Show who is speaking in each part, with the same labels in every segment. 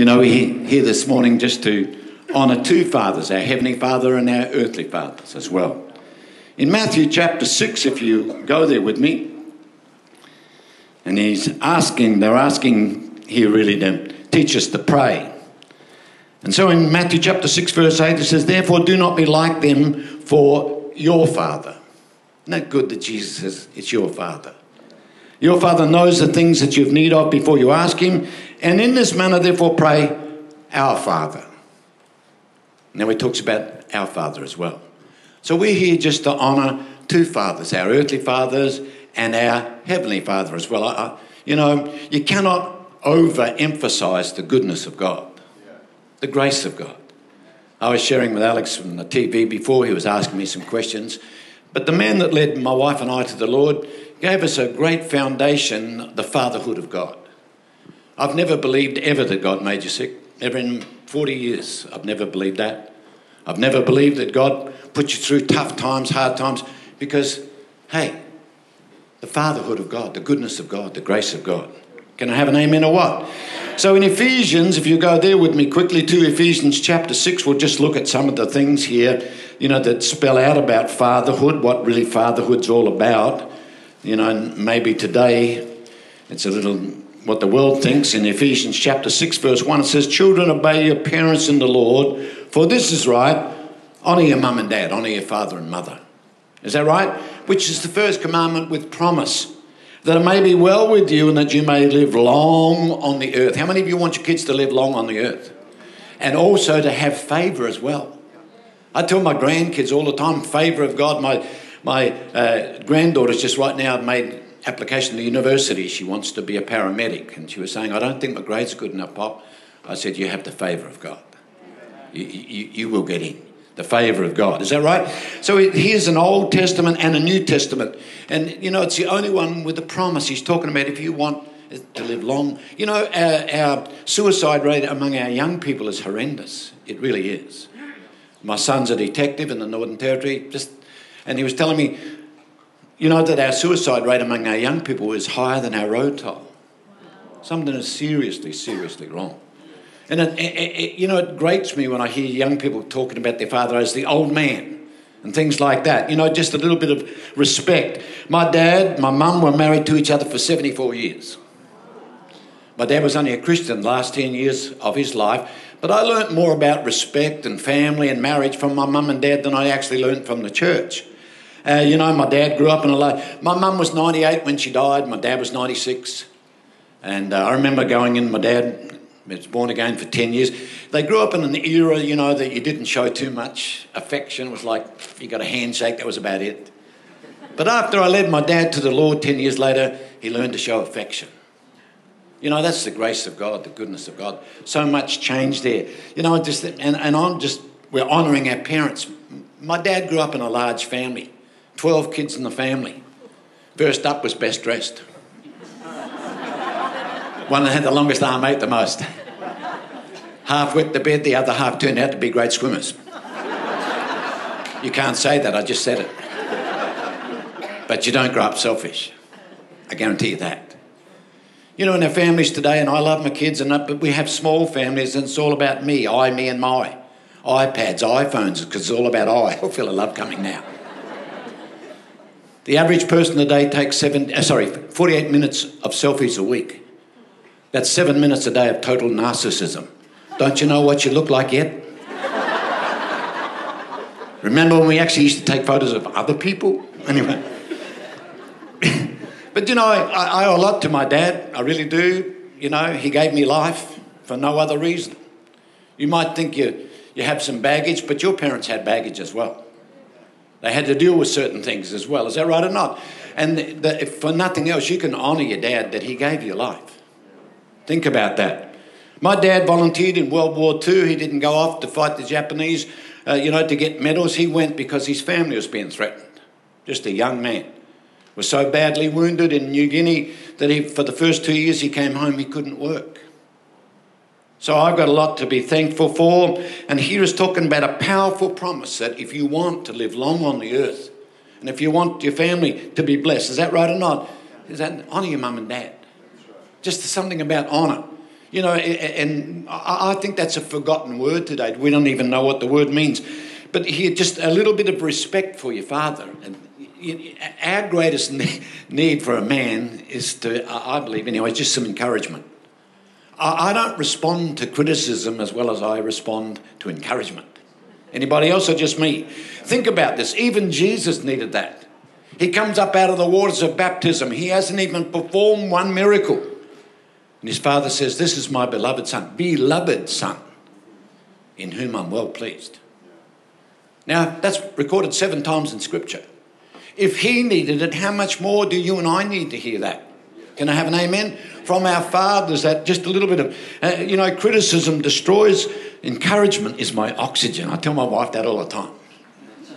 Speaker 1: You know, we're here this morning just to honour two fathers, our Heavenly Father and our earthly fathers as well. In Matthew chapter 6, if you go there with me, and he's asking, they're asking here really to teach us to pray. And so in Matthew chapter 6, verse 8, it says, Therefore do not be like them, for your Father. Isn't that good that Jesus says it's your Father? Your Father knows the things that you've need of before you ask Him, and in this manner, therefore, pray, Our Father. Now he talks about our Father as well. So we're here just to honour two fathers, our earthly fathers and our heavenly Father as well. I, I, you know, you cannot overemphasize the goodness of God, the grace of God. I was sharing with Alex from the TV before, he was asking me some questions. But the man that led my wife and I to the Lord gave us a great foundation, the fatherhood of God. I've never believed ever that God made you sick, ever in 40 years. I've never believed that. I've never believed that God put you through tough times, hard times, because, hey, the fatherhood of God, the goodness of God, the grace of God. Can I have an amen or what? So in Ephesians, if you go there with me quickly to Ephesians chapter 6, we'll just look at some of the things here, you know, that spell out about fatherhood, what really fatherhood's all about. You know, maybe today it's a little what the world thinks. In Ephesians chapter 6, verse 1, it says, Children, obey your parents in the Lord, for this is right. Honour your mum and dad, honour your father and mother. Is that right? Which is the first commandment with promise that it may be well with you and that you may live long on the earth. How many of you want your kids to live long on the earth? And also to have favour as well. I tell my grandkids all the time, favour of God. My, my uh, granddaughter's just right now made application to university. She wants to be a paramedic. And she was saying, I don't think my grades are good enough, Pop. I said, you have the favour of God. You, you, you will get in the favour of God. Is that right? So here's an Old Testament and a New Testament. And, you know, it's the only one with the promise. He's talking about if you want to live long. You know, our, our suicide rate among our young people is horrendous. It really is. My son's a detective in the Northern Territory, just, and he was telling me, you know, that our suicide rate among our young people is higher than our road toll. Something is seriously, seriously wrong. And it, it, it, you know, it grates me when I hear young people talking about their father as the old man and things like that. You know, just a little bit of respect. My dad, my mum were married to each other for 74 years. My dad was only a Christian the last 10 years of his life, but I learnt more about respect and family and marriage from my mum and dad than I actually learnt from the church. Uh, you know, my dad grew up in a life. My mum was 98 when she died, my dad was 96. And uh, I remember going in, my dad was born again for 10 years. They grew up in an era, you know, that you didn't show too much affection. It was like you got a handshake, that was about it. But after I led my dad to the Lord 10 years later, he learned to show affection. You know, that's the grace of God, the goodness of God. So much change there. You know, just and, and I'm just we're honouring our parents. My dad grew up in a large family, 12 kids in the family. First up was best dressed. One that had the longest arm ate the most. Half wet the bed, the other half turned out to be great swimmers. You can't say that, I just said it. But you don't grow up selfish. I guarantee you that. You know, in our families today, and I love my kids, and but we have small families, and it's all about me, I, me, and my. iPads, iPhones, because it's all about I. I feel a love coming now. The average person today takes seven, uh, sorry, 48 minutes of selfies a week. That's seven minutes a day of total narcissism. Don't you know what you look like yet? Remember when we actually used to take photos of other people? Anyway. but you know, I, I owe a lot to my dad. I really do. You know, he gave me life for no other reason. You might think you, you have some baggage, but your parents had baggage as well. They had to deal with certain things as well. Is that right or not? And the, the, for nothing else, you can honour your dad that he gave you life. Think about that. My dad volunteered in World War II. He didn't go off to fight the Japanese, uh, you know, to get medals. He went because his family was being threatened. Just a young man. Was so badly wounded in New Guinea that he, for the first two years he came home, he couldn't work. So I've got a lot to be thankful for. And here is talking about a powerful promise that if you want to live long on the earth, and if you want your family to be blessed, is that right or not? Is that honour your mum and dad? Just something about honour. You know, and I think that's a forgotten word today. We don't even know what the word means. But here, just a little bit of respect for your father. And our greatest need for a man is to, I believe anyway, just some encouragement. I don't respond to criticism as well as I respond to encouragement. Anybody else or just me? Think about this. Even Jesus needed that. He comes up out of the waters of baptism. He hasn't even performed one miracle. And his father says, This is my beloved son, beloved son, in whom I'm well pleased. Now, that's recorded seven times in Scripture. If he needed it, how much more do you and I need to hear that? Can I have an amen? From our fathers, that just a little bit of, uh, you know, criticism destroys, encouragement is my oxygen. I tell my wife that all the time.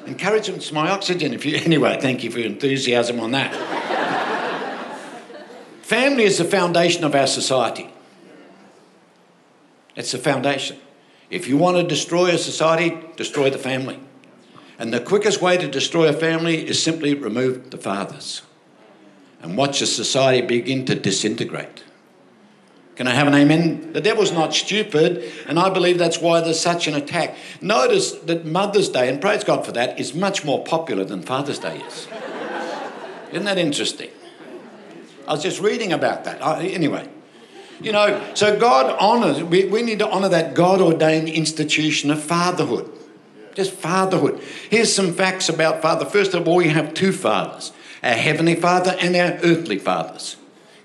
Speaker 1: Encouragement's my oxygen. If you, anyway, thank you for your enthusiasm on that. Family is the foundation of our society. It's the foundation. If you want to destroy a society, destroy the family. And the quickest way to destroy a family is simply remove the fathers and watch a society begin to disintegrate. Can I have an amen? The devil's not stupid, and I believe that's why there's such an attack. Notice that Mother's Day, and praise God for that, is much more popular than Father's Day is. Isn't that interesting? I was just reading about that. I, anyway, you know, so God honors, we, we need to honor that God ordained institution of fatherhood. Just fatherhood. Here's some facts about father. First of all, you have two fathers our heavenly father and our earthly fathers.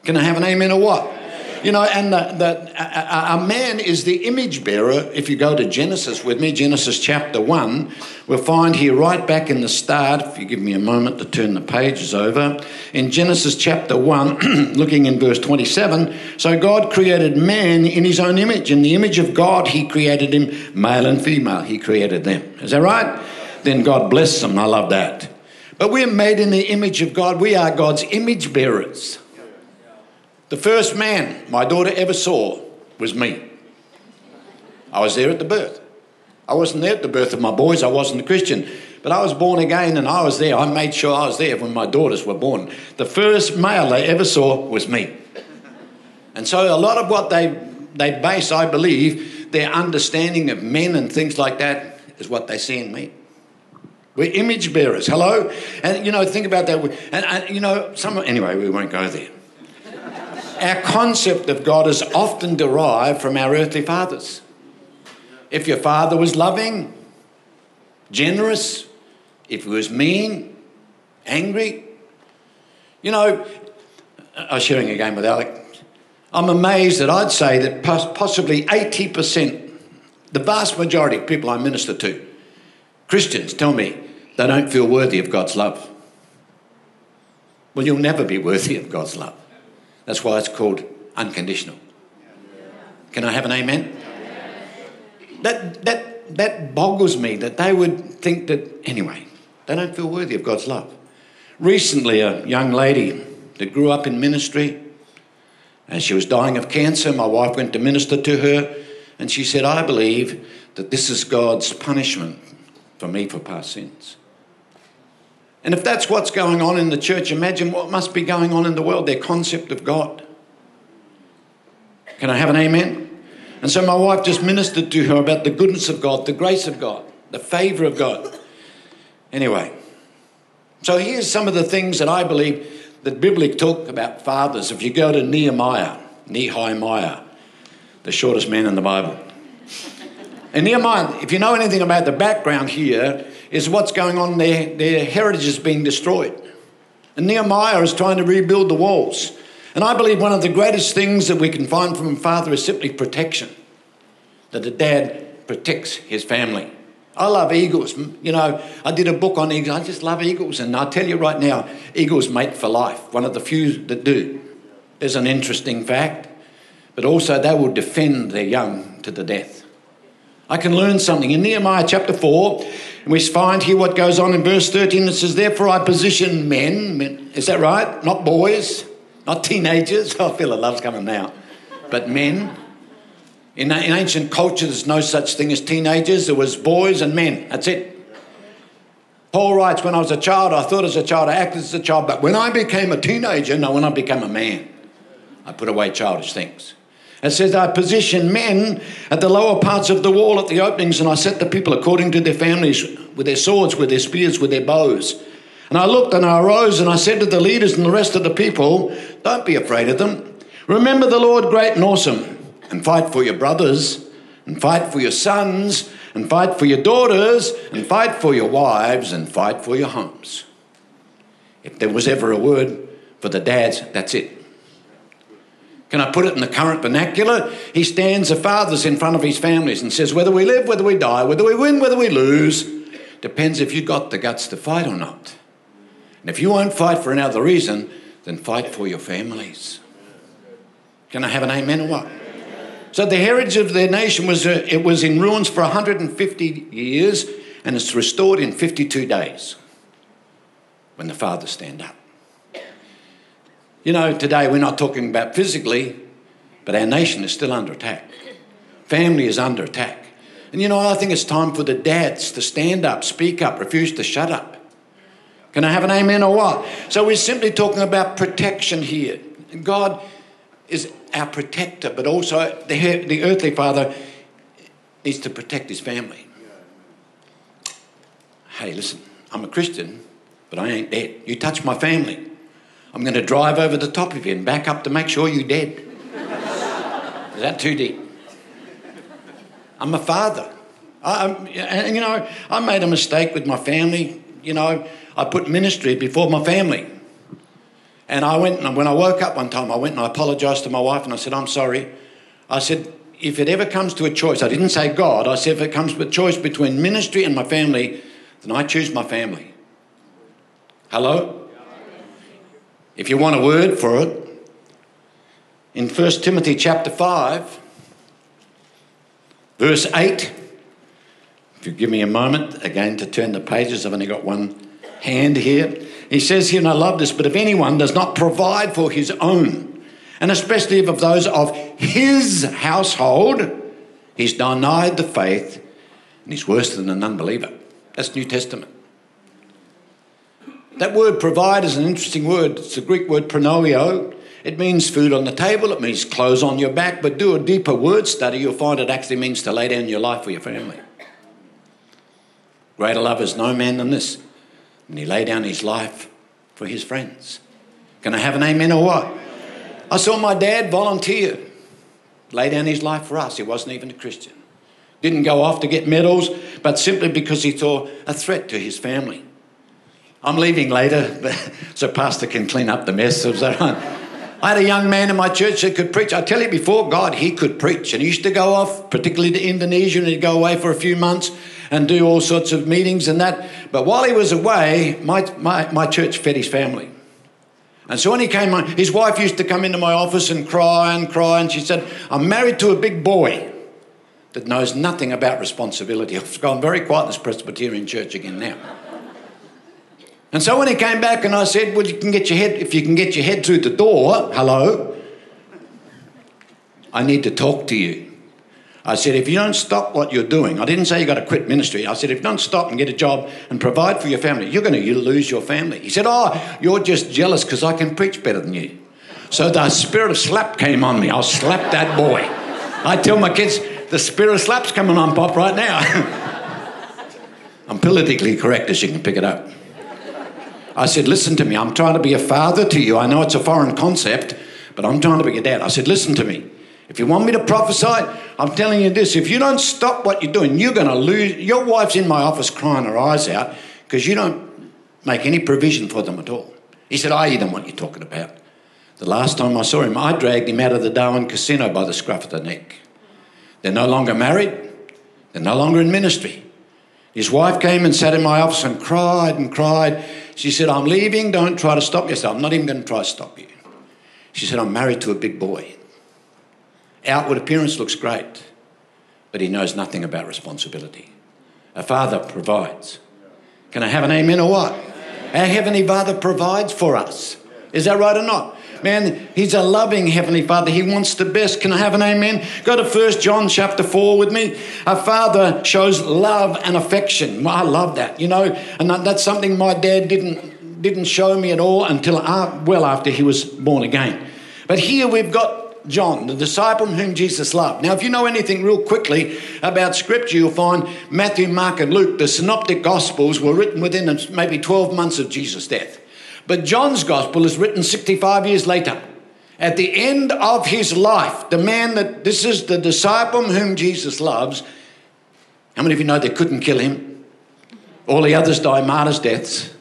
Speaker 1: Can I have an amen or what? You know, and the, the, a, a, man is the image bearer. If you go to Genesis with me, Genesis chapter 1, we'll find here right back in the start, if you give me a moment to turn the pages over, in Genesis chapter 1, looking in verse 27, so God created man in his own image. In the image of God, he created him, male and female, he created them. Is that right? Then God blessed them. I love that. But we're made in the image of God. We are God's image bearers. The first man my daughter ever saw was me. I was there at the birth. I wasn't there at the birth of my boys, I wasn't a Christian. But I was born again and I was there. I made sure I was there when my daughters were born. The first male they ever saw was me. And so a lot of what they, they base, I believe, their understanding of men and things like that is what they see in me. We're image bearers. Hello? And, you know, think about that. And, and you know, some, anyway, we won't go there our concept of God is often derived from our earthly fathers. If your father was loving, generous, if he was mean, angry, you know, I was sharing a game with Alec. I'm amazed that I'd say that possibly 80%, the vast majority of people I minister to, Christians, tell me they don't feel worthy of God's love. Well, you'll never be worthy of God's love. That's why it's called unconditional. Can I have an amen? That, that, that boggles me that they would think that, anyway, they don't feel worthy of God's love. Recently, a young lady that grew up in ministry, and she was dying of cancer, my wife went to minister to her, and she said, I believe that this is God's punishment for me for past sins. And if that's what's going on in the church, imagine what must be going on in the world, their concept of God. Can I have an amen? And so my wife just ministered to her about the goodness of God, the grace of God, the favour of God. Anyway, so here's some of the things that I believe that biblically talk about fathers. If you go to Nehemiah, Nehemiah, the shortest man in the Bible. And Nehemiah, if you know anything about the background here, is what's going on there. Their heritage is being destroyed. And Nehemiah is trying to rebuild the walls. And I believe one of the greatest things that we can find from a father is simply protection. That a dad protects his family. I love eagles. You know, I did a book on eagles. I just love eagles. And I tell you right now, eagles mate for life. One of the few that do. There's an interesting fact. But also, they will defend their young to the death. I can learn something. In Nehemiah chapter 4, and we find here what goes on in verse 13. It says, Therefore I position men, men is that right? Not boys, not teenagers. I feel the love's coming now. But men. In, in ancient culture, there's no such thing as teenagers. There was boys and men. That's it. Paul writes, When I was a child, I thought as a child, I acted as a child. But when I became a teenager, no, when I became a man, I put away childish things. It says, I positioned men at the lower parts of the wall at the openings, and I set the people according to their families with their swords, with their spears, with their bows. And I looked and I arose and I said to the leaders and the rest of the people, Don't be afraid of them. Remember the Lord great and awesome, and fight for your brothers, and fight for your sons, and fight for your daughters, and fight for your wives, and fight for your homes. If there was ever a word for the dads, that's it. Can I put it in the current vernacular? He stands the fathers in front of his families and says, Whether we live, whether we die, whether we win, whether we lose, depends if you've got the guts to fight or not. And if you won't fight for another reason, then fight for your families. Can I have an amen or what? So the heritage of their nation was uh, it was in ruins for 150 years, and it's restored in 52 days. When the fathers stand up. You know, today we're not talking about physically, but our nation is still under attack. Family is under attack. And you know, I think it's time for the dads to stand up, speak up, refuse to shut up. Can I have an amen or what? So we're simply talking about protection here. God is our protector, but also the, the earthly father needs to protect his family. Hey, listen, I'm a Christian, but I ain't dead. You touch my family, I'm going to drive over the top of you and back up to make sure you're dead. Is that too deep? I'm a father. I, and, you know, I made a mistake with my family. You know, I put ministry before my family. And I went, and when I woke up one time, I went and I apologized to my wife and I said, I'm sorry. I said, if it ever comes to a choice, I didn't say God, I said, if it comes to a choice between ministry and my family, then I choose my family. Hello? If you want a word for it, in 1 Timothy chapter 5, verse 8, if you give me a moment again to turn the pages, I've only got one hand here. He says here, and I love this, but if anyone does not provide for his own, and especially of those of his household, he's denied the faith and he's worse than an unbeliever. That's New Testament. That word provide is an interesting word. It's the Greek word pronoeo. It means food on the table, it means clothes on your back, but do a deeper word study, you'll find it actually means to lay down your life for your family. Greater love is no man than this. And he lay down his life for his friends. Can I have an amen or what? I saw my dad volunteer, lay down his life for us. He wasn't even a Christian. Didn't go off to get medals, but simply because he saw a threat to his family. I'm leaving later, so Pastor can clean up the mess. Was that right? I had a young man in my church that could preach. I tell you before God, he could preach. And he used to go off, particularly to Indonesia, and he'd go away for a few months and do all sorts of meetings and that. But while he was away, my, my, my church fed his family. And so when he came home, his wife used to come into my office and cry and cry. And she said, I'm married to a big boy that knows nothing about responsibility. I've gone very quiet in this Presbyterian church again now. And so when he came back and I said, Well, you can get your head, if you can get your head through the door, hello, I need to talk to you. I said, if you don't stop what you're doing, I didn't say you got to quit ministry. I said, if you don't stop and get a job and provide for your family, you're going to lose your family. He said, oh, you're just jealous because I can preach better than you. So the spirit of slap came on me. I'll slap that boy. I tell my kids, the spirit of slap's coming on Pop right now. I'm politically correct as you can pick it up. I said, Listen to me, I'm trying to be a father to you. I know it's a foreign concept, but I'm trying to be a dad. I said, Listen to me. If you want me to prophesy, I'm telling you this if you don't stop what you're doing, you're going to lose. Your wife's in my office crying her eyes out because you don't make any provision for them at all. He said, I them what you're talking about. The last time I saw him, I dragged him out of the Darwin casino by the scruff of the neck. They're no longer married, they're no longer in ministry. His wife came and sat in my office and cried and cried. She said, I'm leaving, don't try to stop said, I'm not even going to try to stop you. She said, I'm married to a big boy. Outward appearance looks great, but he knows nothing about responsibility. A father provides. Can I have an amen or what? Our Heavenly Father provides for us. Is that right or not? Man, he's a loving heavenly father. He wants the best. Can I have an amen? Go to First John chapter 4 with me. A father shows love and affection. Well, I love that, you know, and that's something my dad didn't didn't show me at all until well after he was born again. But here we've got John, the disciple whom Jesus loved. Now, if you know anything real quickly about Scripture, you'll find Matthew, Mark, and Luke, the synoptic Gospels, were written within maybe 12 months of Jesus' death. But John's Gospel is written 65 years later. At the end of his life, the man that this is the disciple whom Jesus loves. How many of you know they couldn't kill him? All the others die martyrs' deaths,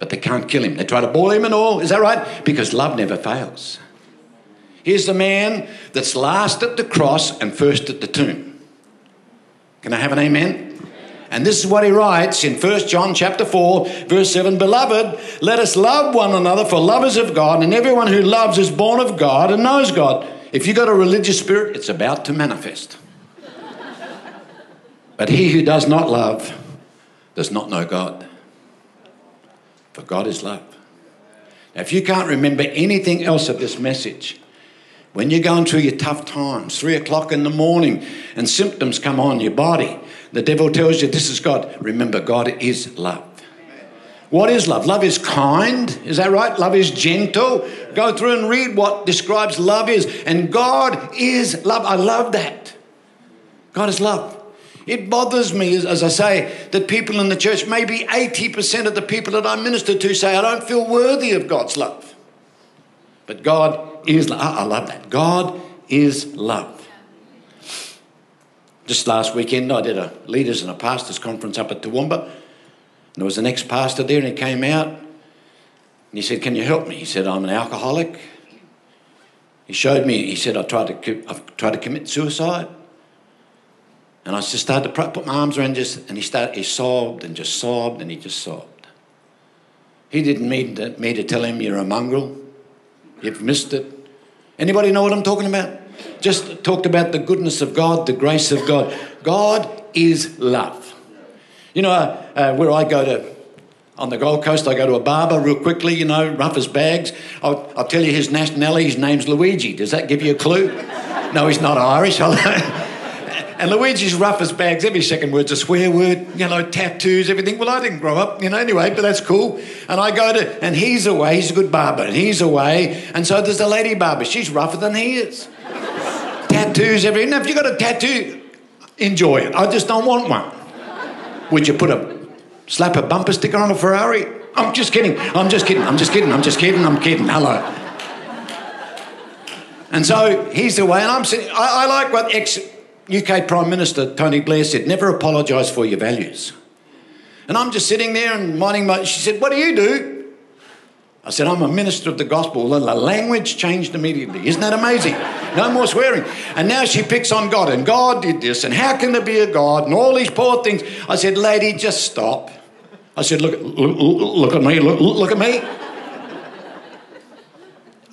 Speaker 1: but they can't kill him. They try to boil him and all. Is that right? Because love never fails. Here's the man that's last at the cross and first at the tomb. Can I have an amen? And this is what he writes in 1 John chapter 4, verse 7 Beloved, let us love one another, for love is of God, and everyone who loves is born of God and knows God. If you've got a religious spirit, it's about to manifest. but he who does not love does not know God. For God is love. Now, if you can't remember anything else of this message, when you're going through your tough times, three o'clock in the morning, and symptoms come on your body, the devil tells you this is God. Remember, God is love. What is love? Love is kind. Is that right? Love is gentle. Go through and read what describes love is. And God is love. I love that. God is love. It bothers me, as I say, that people in the church, maybe 80% of the people that I minister to, say, I don't feel worthy of God's love. But God is love. I love that. God is love. Just last weekend, I did a leaders and a pastors conference up at Toowoomba. And there was an ex pastor there, and he came out and he said, Can you help me? He said, I'm an alcoholic. He showed me, he said, I tried to, I've tried to commit suicide. And I just started to put my arms around just, and he started, he sobbed and just sobbed and he just sobbed. He didn't to, me to tell him you're a mongrel. You've missed it. Anybody know what I'm talking about? Just talked about the goodness of God, the grace of God. God is love. You know, uh, where I go to on the Gold Coast, I go to a barber real quickly, you know, rough as bags. I'll, I'll tell you his nationality. His name's Luigi. Does that give you a clue? No, he's not Irish. and Luigi's rough as bags. Every second word's a swear word, you know, tattoos, everything. Well, I didn't grow up, you know, anyway, but that's cool. And I go to, and he's away. He's a good barber, and he's away. And so there's a lady barber. She's rougher than he is tattoos every. If you've got a tattoo, enjoy it. I just don't want one. Would you put a slap a bumper sticker on a Ferrari? I'm just kidding. I'm just kidding. I'm just kidding. I'm just kidding. I'm kidding. Hello. And so he's way. and I'm sitting. I, I like what ex UK Prime Minister Tony Blair said: "Never apologise for your values." And I'm just sitting there and minding my. She said, "What do you do?" I said, I'm a minister of the gospel. and The language changed immediately. Isn't that amazing? No more swearing. And now she picks on God, and God did this, and how can there be a God, and all these poor things. I said, Lady, just stop. I said, Look, look, look at me, look, look at me.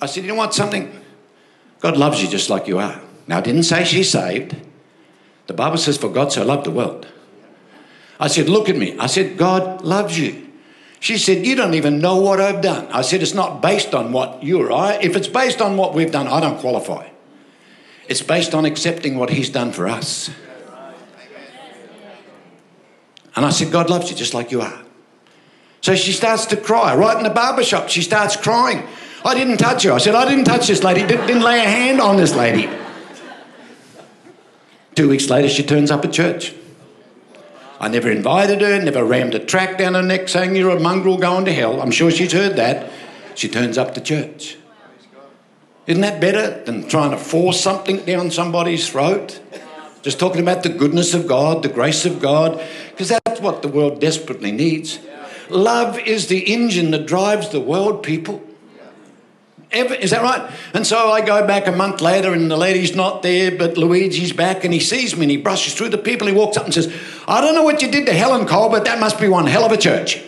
Speaker 1: I said, You know what, something? God loves you just like you are. Now, I didn't say she's saved. The Bible says, For God so loved the world. I said, Look at me. I said, God loves you. She said, You don't even know what I've done. I said, It's not based on what you or I. If it's based on what we've done, I don't qualify. It's based on accepting what He's done for us. And I said, God loves you just like you are. So she starts to cry right in the barber shop. She starts crying. I didn't touch her. I said, I didn't touch this lady. Didn't, didn't lay a hand on this lady. Two weeks later, she turns up at church. I never invited her, never rammed a track down her neck saying you're a mongrel going to hell. I'm sure she's heard that. She turns up to church. Isn't that better than trying to force something down somebody's throat? Just talking about the goodness of God, the grace of God, because that's what the world desperately needs. Love is the engine that drives the world, people. Ever, is that right? And so I go back a month later and the lady's not there, but Luigi's back and he sees me and he brushes through the people. He walks up and says, I don't know what you did to Helen Cole, but that must be one hell of a church.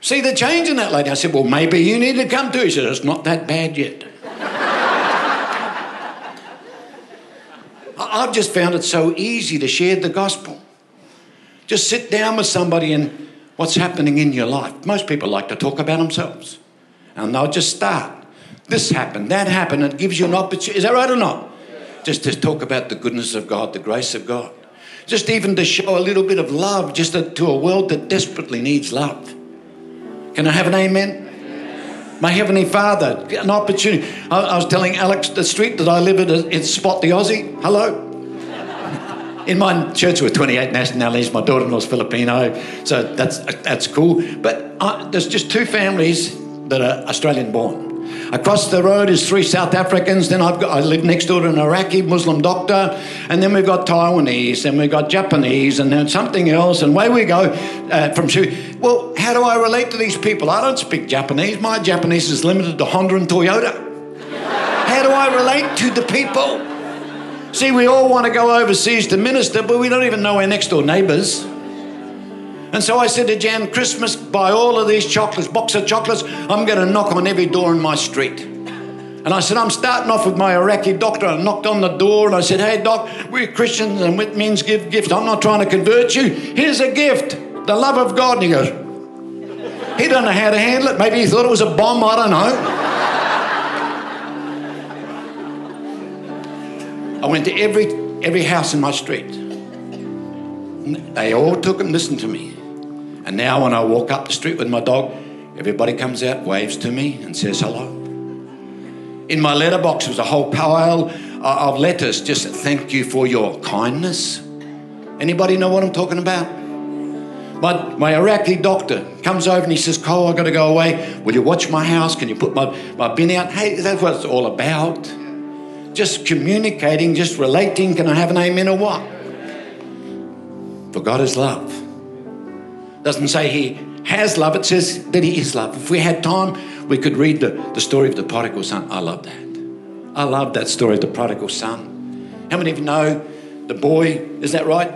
Speaker 1: See the change in that lady? I said, Well, maybe you need to come too. He said, It's not that bad yet. I've just found it so easy to share the gospel. Just sit down with somebody and what's happening in your life. Most people like to talk about themselves. And they'll just start. This happened, that happened. It gives you an opportunity. Is that right or not? Just to talk about the goodness of God, the grace of God. Just even to show a little bit of love just to, to a world that desperately needs love. Can I have an amen? My Heavenly Father, an opportunity. I, was telling Alex the street that I live at, it's Spot the Aussie. Hello. In my church, with 28 nationalities. My daughter-in-law's Filipino, so that's that's cool. But uh, there's just two families that are Australian-born. Across the road is three South Africans. Then I've got, I live next door to an Iraqi Muslim doctor. And then we've got Taiwanese, and we've got Japanese, and then something else. And away we go uh, from Shu. Well, how do I relate to these people? I don't speak Japanese. My Japanese is limited to Honda and Toyota. How do I relate to the people? See, we all want to go overseas to minister, but we don't even know our next door neighbours. And so I said to Jan, Christmas, buy all of these chocolates, box of chocolates. I'm going to knock on every door in my street. And I said, I'm starting off with my Iraqi doctor. I knocked on the door and I said, Hey, doc, we're Christians and it means give gifts. I'm not trying to convert you. Here's a gift the love of God. And he goes, He doesn't know how to handle it. Maybe he thought it was a bomb. I don't know. I went to every, every house in my street. They all took and listened to me. And now when I walk up the street with my dog, everybody comes out, waves to me, and says hello. In my letterbox was a whole pile of letters just thank you for your kindness. Anybody know what I'm talking about? My, my Iraqi doctor comes over and he says, Col, I've got to go away. Will you watch my house? Can you put my, my bin out? Hey, that's what it's all about. Just communicating, just relating. Can I have an amen or what? For God is love doesn't say he has love, it says that he is love. If we had time, we could read the, the story of the prodigal son. I love that. I love that story of the prodigal son. How many of you know the boy, is that right?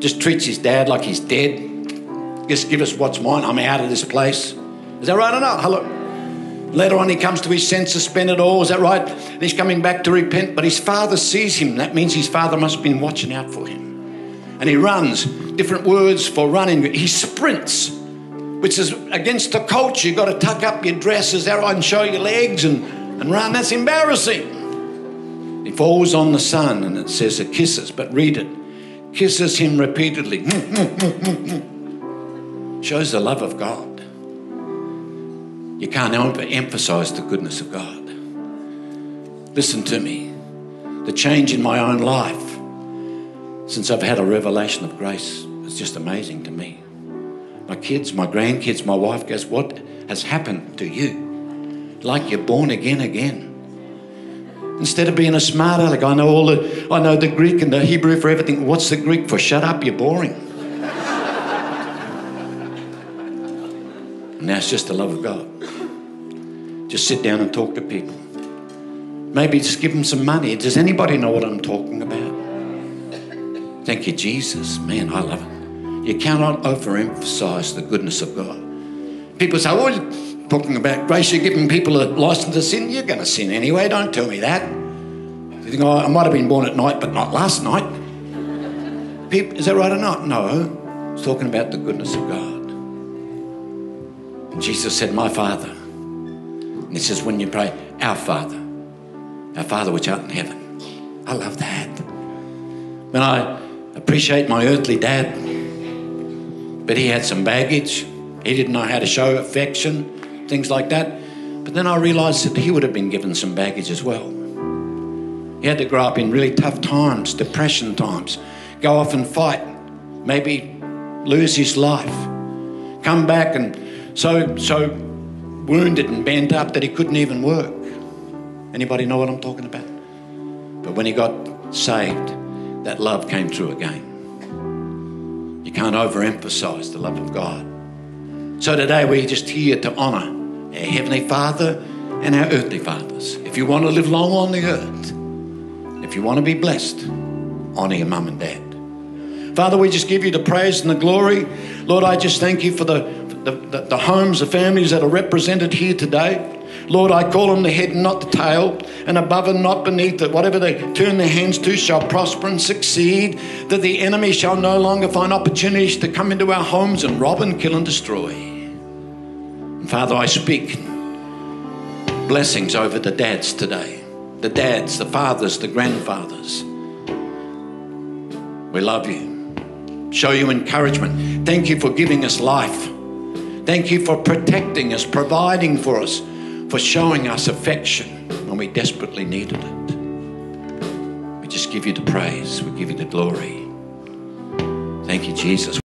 Speaker 1: Just treats his dad like he's dead. Just give us what's mine. I'm out of this place. Is that right or not? Hello. Later on, he comes to his senses, spent it all. Is that right? And he's coming back to repent, but his father sees him. That means his father must have been watching out for him and he runs. Different words for running. He sprints, which is against the culture. You've got to tuck up your dresses out and show your legs and, and run. That's embarrassing. He falls on the sun and it says it kisses, but read it. Kisses him repeatedly. Shows the love of God. You can't emphasize the goodness of God. Listen to me. The change in my own life since I've had a revelation of grace. is just amazing to me. My kids, my grandkids, my wife goes, What has happened to you? Like you're born again again. Instead of being a smart aleck, I know all the I know the Greek and the Hebrew for everything. What's the Greek for? Shut up, you're boring. Now it's just the love of God. Just sit down and talk to people. Maybe just give them some money. Does anybody know what I'm talking about? Thank you, Jesus. Man, I love it. You cannot overemphasize the goodness of God. People say, oh, talking about grace, you're giving people a license to sin. You're going to sin anyway. Don't tell me that. You think, oh, I might have been born at night, but not last night. People, is that right or not? No. It's talking about the goodness of God. Jesus said, My Father. And he says, when you pray, Our Father, our Father which art in heaven. I love that. When I appreciate my earthly dad, but he had some baggage. He didn't know how to show affection, things like that. But then I realized that he would have been given some baggage as well. He had to grow up in really tough times, depression times, go off and fight, maybe lose his life, come back and so so wounded and bent up that he couldn't even work. Anybody know what I'm talking about? But when he got saved, that love came through again. You can't overemphasize the love of God. So today we're just here to honor our Heavenly Father and our earthly fathers. If you want to live long on the earth, if you want to be blessed, honor your mum and dad. Father, we just give you the praise and the glory. Lord, I just thank you for the, the, the, the homes, the families that are represented here today. Lord, I call them the head and not the tail, and above and not beneath it. Whatever they turn their hands to shall prosper and succeed, that the enemy shall no longer find opportunities to come into our homes and rob and kill and destroy. And Father, I speak blessings over the dads today the dads, the fathers, the grandfathers. We love you. Show you encouragement. Thank you for giving us life. Thank you for protecting us, providing for us for showing us affection when we desperately needed it. We just give you the praise, we give you the glory. Thank you, Jesus.